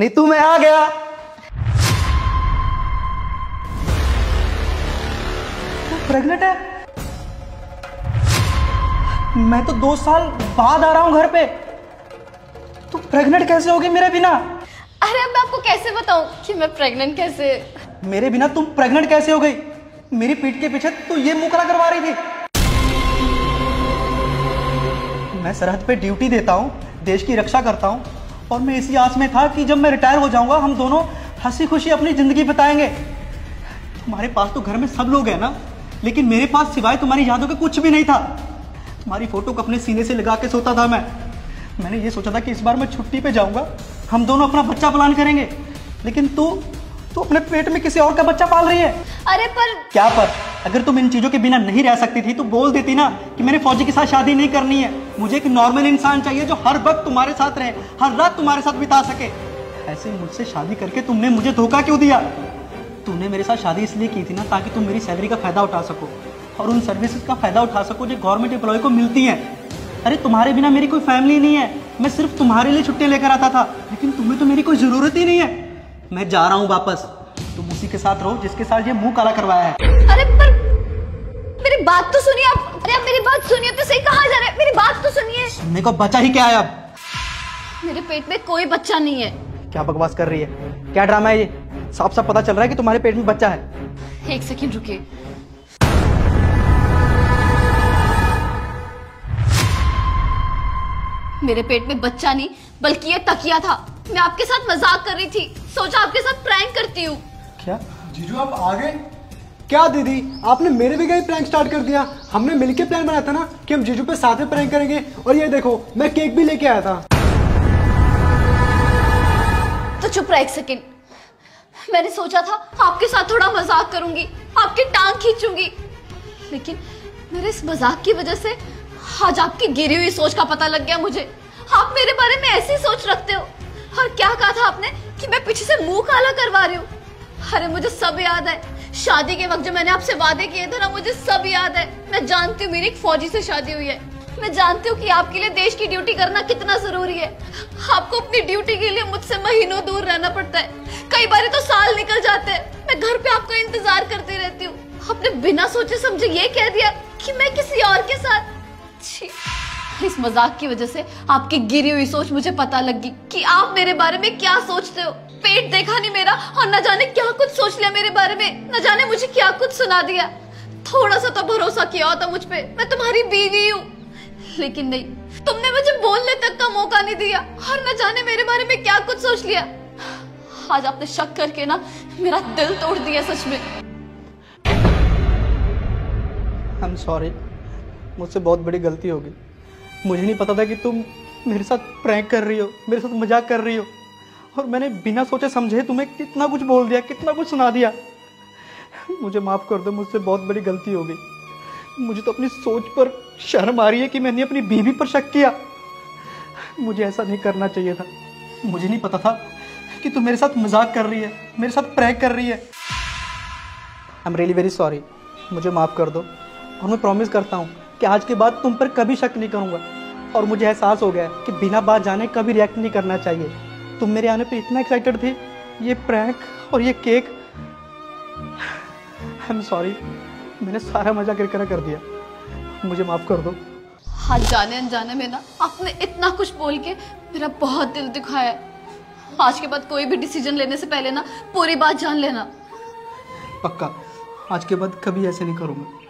नीतू मैं आ गया। प्रेग्नेंट है? मैं तो दो साल बाद आ रहा हूँ घर पे। तू प्रेग्नेंट कैसे होगी मेरे बिना? अरे अब मैं आपको कैसे बताऊँ कि मैं प्रेग्नेंट कैसे? मेरे बिना तुम प्रेग्नेंट कैसे हो गई? मेरी पीठ के पीछे तू ये मुकरा करवा रही थी। मैं सरहद पे ड्यूटी देता हूँ देश की रक्षा करता हूँ और मैं इसी आस में था कि जब मैं रिटायर हो जाऊँगा हम दोनों हँसी खुशी अपनी ज़िंदगी बिताएँगे। तुम्हारे पास तो घर में सब लोग हैं ना? लेकिन मेरे पास सिवाय तुम्हारी यादों के कुछ भी नहीं था। तुम्हारी फ़ोटो को अपने सीने से लगा के सोता था मैं। मैंने ये सोचा था कि इस बार मैं छुट्टी पे जाऊँगा। हम दोनों अपना बच्चा प्लान करेंगे। लेकिन तू तू अपने पेट में किसी और का बच्चा पाल रही है। अरे पर क्या पर? अगर तुम इन चीज़ों के बिना नहीं रह सकती थी तो बोल देती ना कि मैंने फौजी के साथ शादी नहीं करनी है। मुझे एक नॉर्मल इंसान चाहिए जो हर वक्त तुम्हारे साथ रहे, हर रात तुम्हारे साथ बिता सके। ऐसे मुझसे शादी करके तुमने मुझे धोखा क्यों दिया? तूने मेरे साथ शादी इसलिए की थी ना ताकि तुम मेरी सैलरी का फ़ायदा उठा सको और उन सर्विसेज़ का फ़ायदा उठा सको जो गवर्नमेंट एम्प्लॉय को मिलती हैं। अरे तुम्हारे बिना मेरी कोई फैमिली नहीं है। मैं सिर्फ़ तुम्हारे लिए छुट्टी लेकर आता था, लेकिन तुम्हें तो मेरी कोई ज़रूरत ही नहीं है। मैं जा रहा हूँ वापस। तुम उसी के साथ रहो जिसके साथ ये मुँह काला करवाया है। अरे पर मेरी बात तो सुनिए आप। अरे आप मेरी बात सुनिए तो सही कहा जा रहा है? मेरी बात तो सुनिए। मेरे को बचा ही क्या है अब? मेरे पेट में कोई बच्चा नहीं है। क्या बकवास कर रही है? क्या ड्रामा है ये? साफ़ साफ़ पता चल रहा है कि तुम्हारे पेट में बच्चा है। एक सेकंड रुकिए। मेरे पेट में बच्चा नहीं बल्कि ये तकिया था। मैं आपके साथ मज़ाक कर रही थी। सोचा आपके साथ प्रैंक करती हूँ। क्या? जीजू आप आ गए? क्या दीदी, आपने मेरे भी गए प्रैंक स्टार्ट कर दिया? हमने मिलके प्लान बनाया था ना कि हम जीजू पे साथ में प्रैंक करेंगे। और ये देखो, मैं केक भी लेके आया था। तो चुप रहा एक सेकंड मैंने सोचा था आपके साथ थोड़ा मज़ाक करूँगी, आपकी टांग खींचूँगी। लेकिन मेरे इस मज़ाक की वजह से आज आपकी गिरी हुई सोच का पता लग गया मुझे। आप मेरे बारे में ऐसी सोच रखते हो। और क्या कहा था आपने कि मैं पीछे से मुँह काला करवा रही हूँ? अरे, मुझे सब याद है। शादी के वक्त जो मैंने आपसे वादे किए थे ना, मुझे सब याद है। मैं जानती हूँ मेरी एक फौजी से शादी हुई है। मैं जानती हूँ कि आपके लिए देश की ड्यूटी करना कितना ज़रूरी है। आपको अपनी ड्यूटी के लिए मुझसे महीनों दूर रहना पड़ता है। कई बार तो साल निकल जाते हैं। मैं घर पे आपका इंतज़ार करती रहती हूँ। आपने बिना सोचे समझे ये कह दिया कि मैं किसी और के साथ। इस मज़ाक की वजह से आपकी गिरी हुई सोच मुझे पता लगी कि आप मेरे बारे में क्या सोचते हो। पेट देखा नहीं मेरा और न जाने क्या सोच लिया मेरे बारे में। न जाने मुझे क्या कुछ सुना दिया। थोड़ा सा तो भरोसा किया होता मुझ पे। मैं तुम्हारी बीवी हूँ। लेकिन नहीं, तुमने मुझे बोलने तक का मौका नहीं दिया। और न जाने मेरे बारे में क्या कुछ सोच लिया। आज आपने शक करके ना मेरा दिल तोड़ दिया सच में। एम सॉरी मुझसे बहुत बड़ी गलती हो गई मुझे नहीं पता था कि तुम मेरे साथ प्रैंक कर रही हो, मेरे साथ मज़ाक कर रही हो। और मैंने बिना सोचे समझे तुम्हें कितना कुछ बोल दिया, कितना कुछ सुना दिया। मुझे माफ़ कर दो, मुझसे बहुत बड़ी गलती हो गई। मुझे तो अपनी सोच पर शर्म आ रही है कि मैंने अपनी बीवी पर शक किया। मुझे ऐसा नहीं करना चाहिए था। मुझे नहीं पता था कि तुम मेरे साथ मज़ाक कर रही है, मेरे साथ प्रैंक कर रही है। I am really very sorry मुझे माफ़ कर दो। और मैं प्रॉमिस करता हूँ कि आज के बाद तुम पर कभी शक नहीं करूँगा। और मुझे एहसास हो गया कि बिना बात जाने कभी रिएक्ट नहीं करना चाहिए। तुम मेरे आने पे इतना एक्साइटेड थे? ये प्रैंक और ये केक आई एम सॉरी मैंने सारा मज़ा किरकिरा कर दिया। मुझे माफ़ कर दो। हाथ जाने अनजाने में ना आपने इतना कुछ बोल के मेरा बहुत दिल दिखाया। आज के बाद कोई भी डिसीज़न लेने से पहले ना पूरी बात जान लेना। पक्का। आज के बाद कभी ऐसे नहीं करूँगा।